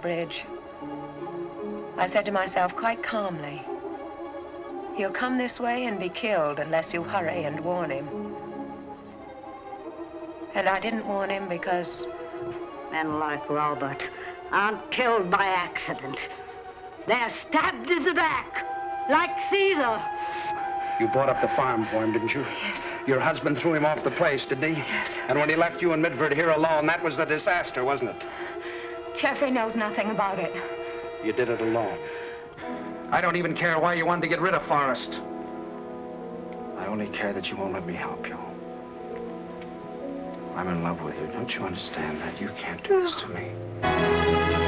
bridge. I said to myself quite calmly, he'll come this way and be killed unless you hurry and warn him. And I didn't warn him because Men like Robert aren't killed by accident. They're stabbed in the back, like Caesar. You bought up the farm for him, didn't you? Yes. Your husband threw him off the place, didn't he? Yes. And when he left you and Midford here alone, that was the disaster, wasn't it? Jeffrey knows nothing about it. You did it alone. I don't even care why you wanted to get rid of Forrest. I only care that you won't let me help you. I'm in love with you. Don't you understand that? You can't do this to me.